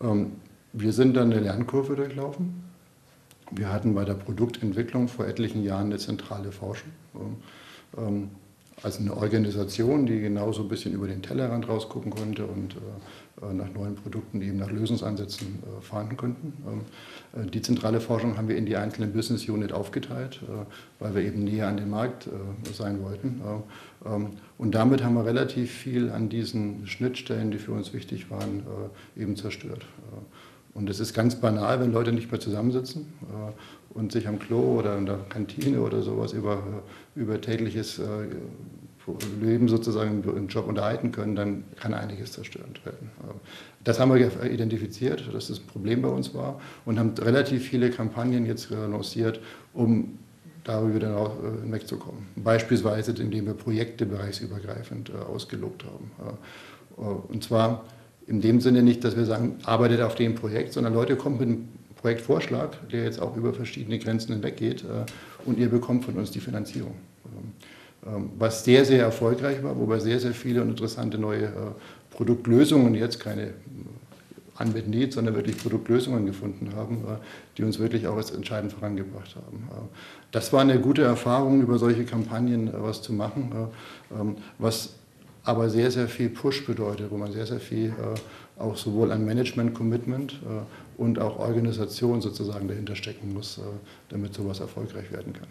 Ähm, wir sind dann eine Lernkurve durchlaufen. Wir hatten bei der Produktentwicklung vor etlichen Jahren eine zentrale Forschung. Also eine Organisation, die genauso ein bisschen über den Tellerrand rausgucken konnte und äh, äh, nach neuen Produkten, eben nach Lösungsansätzen äh, fahren könnten. Ähm, die zentrale Forschung haben wir in die einzelnen Business Unit aufgeteilt, weil wir eben näher an den Markt sein wollten. Ähm, und damit haben wir relativ viel an diesen Schnittstellen, die für uns wichtig waren, eben zerstört. Und es ist ganz banal, wenn Leute nicht mehr zusammensitzen und sich am Klo oder in der Kantine oder sowas über, über tägliches Leben sozusagen im Job unterhalten können, dann kann einiges zerstört werden. Das haben wir identifiziert, dass das ein Problem bei uns war und haben relativ viele Kampagnen jetzt lanciert, um darüber dann auch äh, hinwegzukommen. Beispielsweise, indem wir Projekte bereichsübergreifend äh, ausgelobt haben. Und zwar in dem Sinne nicht, dass wir sagen, arbeitet auf dem Projekt, sondern Leute kommen mit einem Projektvorschlag, der jetzt auch über verschiedene Grenzen hinweggeht äh, und ihr bekommt von uns die Finanzierung. Ähm, was sehr, sehr erfolgreich war, wo wir sehr, sehr viele und interessante neue äh, Produktlösungen, jetzt keine äh, Need, sondern wirklich Produktlösungen gefunden haben, die uns wirklich auch als entscheidend vorangebracht haben. Das war eine gute Erfahrung, über solche Kampagnen was zu machen, ähm, was aber sehr, sehr viel Push bedeutet, wo man sehr, sehr viel auch sowohl an Management-Commitment äh, und auch Organisation sozusagen dahinter stecken muss, äh, damit sowas erfolgreich werden kann.